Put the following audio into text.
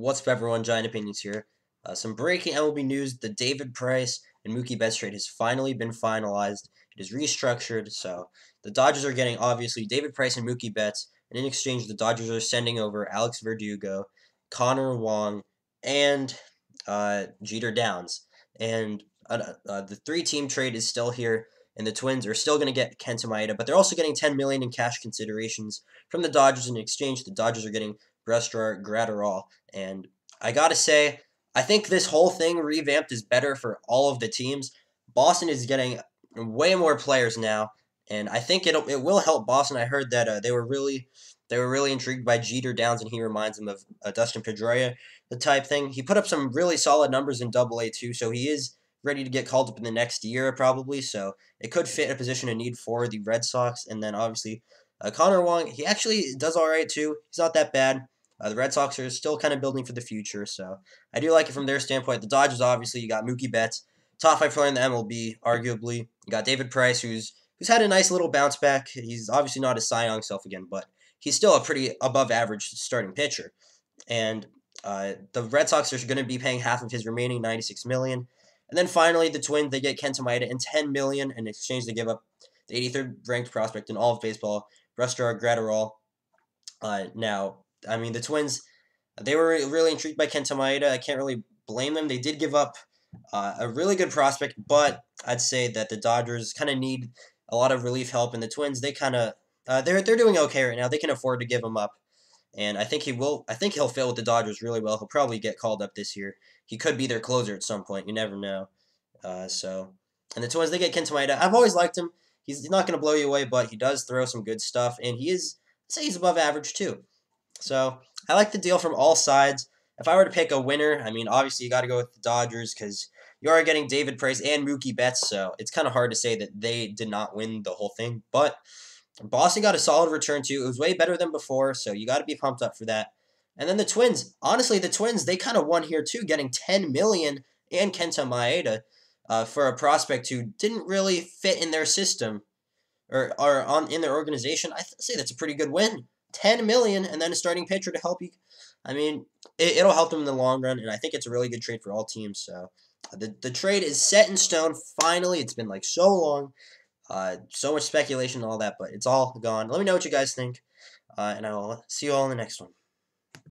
What's up, everyone? Giant Opinions here. Uh, some breaking MLB news. The David Price and Mookie Betts trade has finally been finalized. It is restructured, so the Dodgers are getting, obviously, David Price and Mookie Betts, and in exchange, the Dodgers are sending over Alex Verdugo, Connor Wong, and uh, Jeter Downs. And uh, uh the three-team trade is still here, and the Twins are still going to get Kenta Maeda, but they're also getting 10 million in cash considerations from the Dodgers in exchange. The Dodgers are getting Brusdar Graterol. And I got to say, I think this whole thing revamped is better for all of the teams. Boston is getting way more players now, and I think it'll it will help Boston. I heard that uh, they were really they were really intrigued by Jeter Downs, and he reminds them of uh, Dustin Pedroia, the type thing. He put up some really solid numbers in Double A too, so he is ready to get called up in the next year probably. So it could fit a position of need for the Red Sox, and then obviously uh, Connor Wong, he actually does all right too. He's not that bad. Uh, the Red Sox are still kind of building for the future, so I do like it from their standpoint. The Dodgers, obviously, you got Mookie Betts, top five player in the MLB, arguably. You got David Price, who's who's had a nice little bounce back. He's obviously not a Cy Young self again, but he's still a pretty above average starting pitcher. And uh, the Red Sox are going to be paying half of his remaining ninety six million. And then finally, the Twins they get Kenta Maeda and ten million in exchange. They give up the eighty third ranked prospect in all of baseball, Brusdar Graterol. Uh, now I mean, the Twins, they were really intrigued by Kenta Maeda. I can't really blame them. They did give up uh, a really good prospect, but I'd say that the Dodgers kind of need a lot of relief help, and the Twins, they kind of uh, they're they're doing okay right now. They can afford to give him up, and I think he will. I think he'll fit with the Dodgers really well. He'll probably get called up this year. He could be their closer at some point. You never know. Uh, so, and the Twins, they get Kenta Maeda. I've always liked him. He's not going to blow you away, but he does throw some good stuff, and he is, I'd say he's above average too. So I like the deal from all sides. If I were to pick a winner, I mean, obviously you got to go with the Dodgers because you are getting David Price and Mookie Betts, so it's kind of hard to say that they did not win the whole thing. But Boston got a solid return too. It was way better than before, so you got to be pumped up for that. And then the Twins, honestly, the Twins they kind of won here too, getting ten million and Kenta Maeda uh, for a prospect who didn't really fit in their system or, or on in their organization. I th- say that's a pretty good win. 10 million and then a starting pitcher to help you. I mean, it, will help them in the long run, and I think it's a really good trade for all teams. So the, the trade is set in stone. Finally, it's been like so long, uh, so much speculation and all that, but it's all gone. Let me know what you guys think, uh, and I will see you all in the next one.